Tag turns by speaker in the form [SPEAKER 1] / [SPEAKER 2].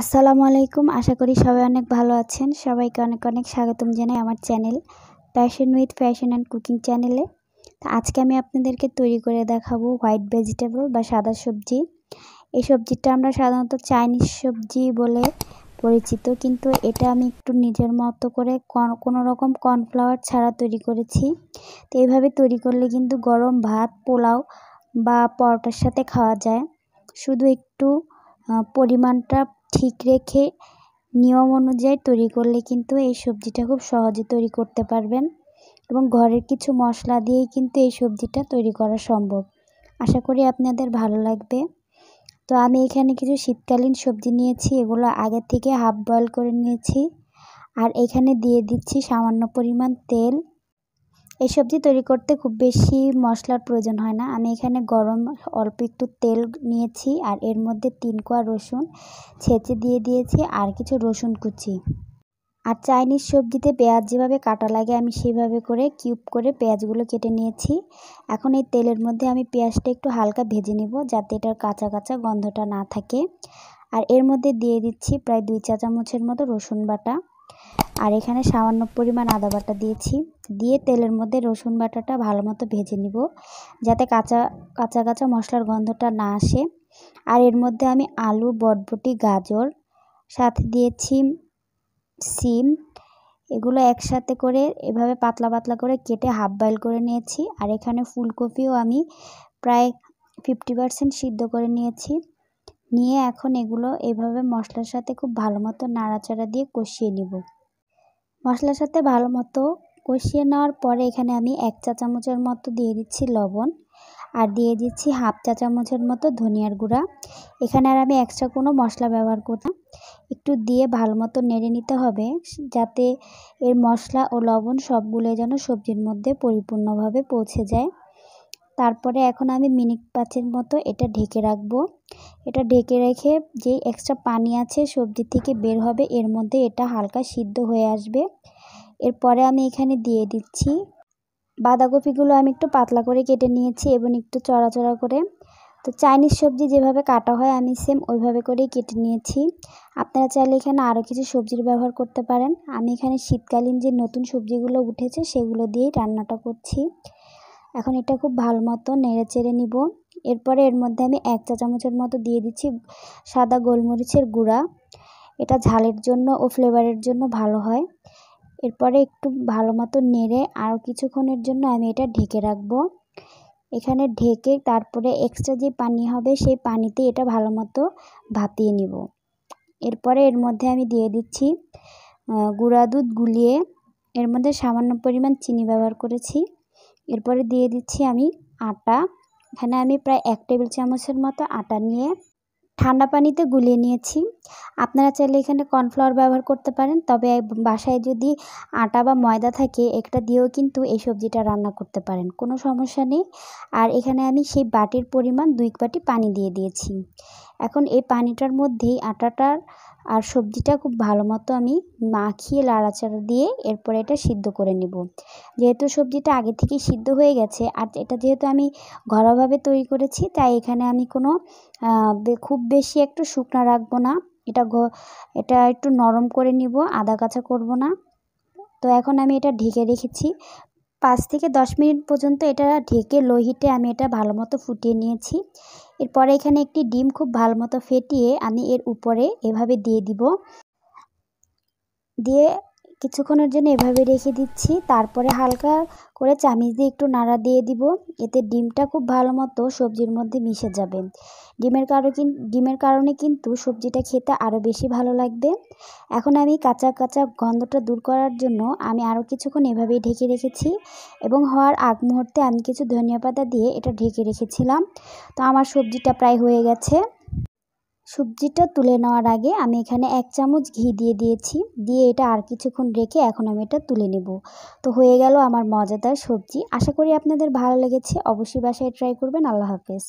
[SPEAKER 1] আসসালামু আলাইকুম। আশা করি সবাই অনেক ভালো আছেন। সবাইকে অনেক অনেক স্বাগতম জানাই আমার channel passion with fashion and cooking চ্যানেলে। আজকে আমি আপনাদেরকে তৈরি করে দেখাবো হোয়াইট ভেজিটেবল বা সাদা সবজি। এই সবজিটা আমরা সাধারণত চাইনিজ সবজি বলে পরিচিত, কিন্তু এটা আমি একটু নিজের মতো করে কোনো রকম কর্নফ্লাওয়ার ছাড়া তৈরি করেছি। তো এইভাবে তৈরি করলে কিন্তু গরম ভাত, পোলাও বা পরোটার সাথে খাওয়া যায়। শুধু একটু পরিমাণটা ঠিক রেখে নিয়ম অনুযায়ী তৈরি করলে কিন্তু এই সবজিটা খুব সহজে তৈরি করতে পারবেন এবং ঘরের কিছু মশলা দিয়েই কিন্তু এই সবজিটা তৈরি করা সম্ভব। আশা করি আপনাদের ভালো লাগবে। তো আমি এখানে কিছু শীতকালীন সবজি নিয়েছি, এগুলো আগে থেকে হাফ বয়েল করে নিয়েছি। আর এখানে দিয়ে দিচ্ছি সামান্য পরিমাণ তেল। এই সবজি তৈরি করতে খুব বেশি মশলার প্রয়োজন হয় না। আমি এখানে গরম অল্প একটু তেল নিয়েছি আর এর মধ্যে তিন কোয়া রসুন ছেঁচে দিয়ে দিয়েছি আর কিছু রসুন কুচি। আর চাইনিজ সবজিতে পেঁয়াজ যেভাবে কাটা লাগে আমি সেভাবে করে কিউব করে পেঁয়াজগুলো কেটে নিয়েছি। এখন এই তেলের মধ্যে আমি পেঁয়াজটা একটু হালকা ভেজে নিব যাতে এটার কাঁচা কাঁচা গন্ধটা না থাকে। আর এর মধ্যে দিয়ে দিচ্ছি প্রায় দুই চা চামচের মতো রসুন বাটা। আর এখানে সামান্য পরিমাণ আদা বাটা দিয়েছি। দিয়ে তেলের মধ্যে রসুন বাটাটা ভালো মতো ভেজে নিব, যাতে কাঁচা কাঁচা কাঁচা মশলার গন্ধটা না আসে। আর এর মধ্যে আমি আলু, বটবটি, গাজর, সাথে দিয়েছি সিম। এগুলো একসাথে করে এভাবে পাতলা পাতলা করে কেটে হাফ বয়েল করে নিয়েছি। আর এখানে ফুলকপিও আমি প্রায় ফিফটি পারসেন্ট সিদ্ধ করে নিয়েছি। নিয়ে এখন এগুলো এভাবে মশলার সাথে খুব ভালো মতো নাড়াচাড়া দিয়ে কষিয়ে নিব। মশলার সাথে ভালো মতো কষিয়ে নেওয়ার পরে এখানে আমি এক চা চামচের মতো দিয়ে দিচ্ছি লবণ আর দিয়ে দিচ্ছি হাফ চা চামচের মতো ধনিয়ার গুঁড়া। এখানে আর আমি এক্সট্রা কোনো মশলা ব্যবহার করি একটু দিয়ে ভালো মতো নেড়ে নিতে হবে যাতে এর মশলা ও লবণ সবগুলো যেন সবজির মধ্যে পরিপূর্ণভাবে পৌঁছে যায়। তারপরে এখন আমি মিনিট পাঁচের মতো এটা ঢেকে রাখব। এটা ঢেকে রেখে যে এক্সট্রা পানি আছে সবজি থেকে বের হবে, এর মধ্যে এটা হালকা সিদ্ধ হয়ে আসবে। এরপরে আমি এখানে দিয়ে দিচ্ছি বাঁধাকপিগুলো আমি একটু পাতলা করে কেটে নিয়েছি এবং একটু চড়া চড়া করে। তো চাইনিজ সবজি যেভাবে কাটা হয় আমি সেম ওইভাবে করেই কেটে নিয়েছি। আপনারা চাইলে এখানে আরও কিছু সবজির ব্যবহার করতে পারেন। আমি এখানে শীতকালীন যে নতুন সবজিগুলো উঠেছে সেগুলো দিয়েই রান্নাটা করছি। এখন এটা খুব ভালো মতো নেড়ে চেড়ে নিব। এরপরে এর মধ্যে আমি এক চা চামচের মতো দিয়ে দিচ্ছি সাদা গোলমরিচের গুঁড়া। এটা ঝালের জন্য ও ফ্লেভারের জন্য ভালো হয়। এরপরে একটু ভালো মতো নেড়ে আরও কিছুক্ষণের জন্য আমি এটা ঢেকে রাখব। এখানে ঢেকে তারপরে এক্সট্রা যে পানি হবে সেই পানিতে এটা ভালো মতো ভাপিয়ে নিব। এরপরে এর মধ্যে আমি দিয়ে দিচ্ছি গুঁড়া দুধ গুলিয়ে। এর মধ্যে সামান্য পরিমাণ চিনি ব্যবহার করেছি। এরপরে দিয়ে দিচ্ছি আমি আটা। এখানে আমি প্রায় এক টেবিল চামচের মতো আটা নিয়ে ঠান্ডা পানিতে গুলিয়ে নিয়েছি। আপনারা চাইলে এখানে কর্নফ্লাওয়ার ব্যবহার করতে পারেন, তবে বাসায় যদি আটা বা ময়দা থাকে, একটা দিয়েও কিন্তু এই সবজিটা রান্না করতে পারেন, কোনো সমস্যা নেই। আর এখানে আমি সেই বাটির পরিমাণ দুই বাটি পানি দিয়ে দিয়েছি। এখন এই পানিটার মধ্যেই আটাটার আর সবজিটা খুব ভালো মতো আমি মাখিয়ে লাড়াচাড়া দিয়ে এরপরে এটা সিদ্ধ করে নেব। যেহেতু সবজিটা আগে থেকেই সিদ্ধ হয়ে গেছে আর এটা যেহেতু আমি ঘরোয়াভাবে তৈরি করেছি, তাই এখানে আমি কোনো খুব বেশি একটু শুকনো রাখব না। এটা এটা একটু নরম করে নিব, আদা কাঁচা করব না। তো এখন আমি এটা ঢেকে রেখেছি। পাঁচ থেকে দশ মিনিট পর্যন্ত এটা ঢেকে লো হিটে আমি এটা ভালো মতো ফুটিয়ে নিয়েছি। এরপরে এখানে একটি ডিম খুব ভালো মতো ফেটিয়ে আমি এর উপরে এভাবে দিয়ে দিব। দিয়ে কিছুক্ষণের জন্য এভাবে রেখে দিচ্ছি। তারপরে হালকা করে চামিচ দিয়ে একটু নাড়া দিয়ে দিব। এতে ডিমটা খুব ভালো মতো সবজির মধ্যে মিশে যাবে। ডিমের কারও ডিমের কারণে কিন্তু সবজিটা খেতে আরও বেশি ভালো লাগবে। এখন আমি কাঁচা কাঁচা গন্ধটা দূর করার জন্য আমি আরও কিছুক্ষণ এভাবেই ঢেকে রেখেছি এবং হওয়ার আগ মুহূর্তে আমি কিছু ধনিয়া পাতা দিয়ে এটা ঢেকে রেখেছিলাম। তো আমার সবজিটা প্রায় হয়ে গেছে। সবজিটা তুলে নেওয়ার আগে আমি এখানে এক চামচ ঘি দিয়ে দিয়েছি। দিয়ে এটা আর কিছুক্ষণ রেখে এখন আমি এটা তুলে নেব। তো হয়ে গেল আমার মজাদার সবজি। আশা করি আপনাদের ভালো লেগেছে। অবশ্যই বাসায় ট্রাই করবেন। আল্লাহ হাফেজ।